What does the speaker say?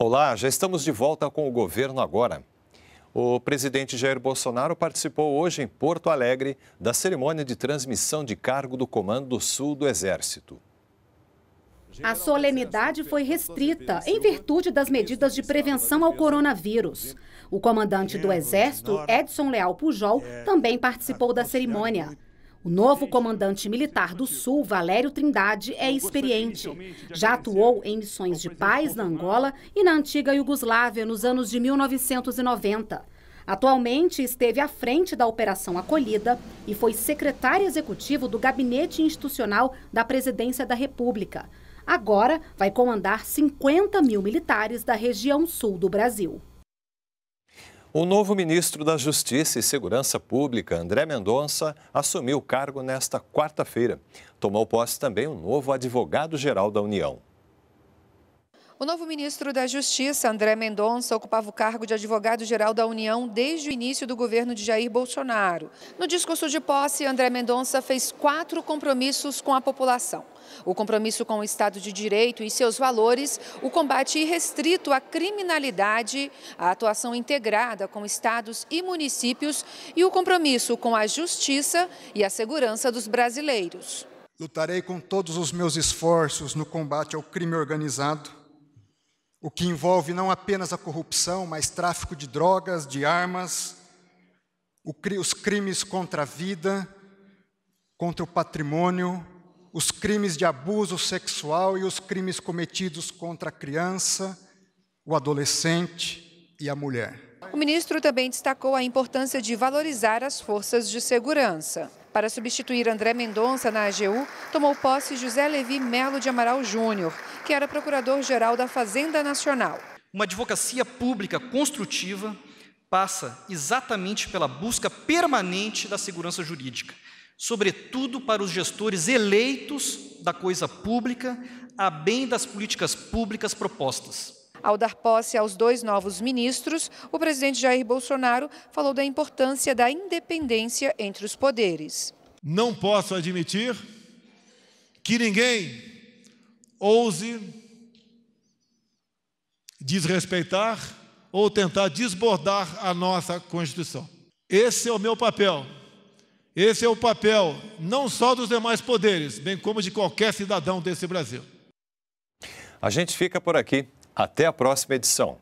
Olá, já estamos de volta com o governo agora. O presidente Jair Bolsonaro participou hoje em Porto Alegre da cerimônia de transmissão de cargo do Comando Sul do Exército. A solenidade foi restrita em virtude das medidas de prevenção ao coronavírus. O comandante do Exército, Edson Leal Pujol, também participou da cerimônia. O novo comandante militar do Sul, Valério Trindade, é experiente. Já atuou em missões de paz na Angola e na antiga Iugoslávia nos anos de 1990. Atualmente esteve à frente da Operação Acolhida e foi secretário executivo do Gabinete Institucional da Presidência da República. Agora vai comandar 50 mil militares da região sul do Brasil. O novo ministro da Justiça e Segurança Pública, André Mendonça, assumiu o cargo nesta quarta-feira. Tomou posse também o novo advogado-geral da União. O novo ministro da Justiça, André Mendonça, ocupava o cargo de advogado-geral da União desde o início do governo de Jair Bolsonaro. No discurso de posse, André Mendonça fez quatro compromissos com a população. O compromisso com o Estado de Direito e seus valores, o combate irrestrito à criminalidade, a atuação integrada com estados e municípios e o compromisso com a justiça e a segurança dos brasileiros. Lutarei com todos os meus esforços no combate ao crime organizado o que envolve não apenas a corrupção, mas tráfico de drogas, de armas, os crimes contra a vida, contra o patrimônio, os crimes de abuso sexual e os crimes cometidos contra a criança, o adolescente e a mulher. O ministro também destacou a importância de valorizar as forças de segurança. Para substituir André Mendonça na AGU, tomou posse José Levi Melo de Amaral Júnior, que era procurador-geral da Fazenda Nacional. Uma advocacia pública construtiva passa exatamente pela busca permanente da segurança jurídica, sobretudo para os gestores eleitos da coisa pública, a bem das políticas públicas propostas. Ao dar posse aos dois novos ministros, o presidente Jair Bolsonaro falou da importância da independência entre os poderes. Não posso admitir que ninguém ouse desrespeitar ou tentar desbordar a nossa Constituição. Esse é o meu papel. Esse é o papel não só dos demais poderes, bem como de qualquer cidadão desse Brasil. A gente fica por aqui. Até a próxima edição.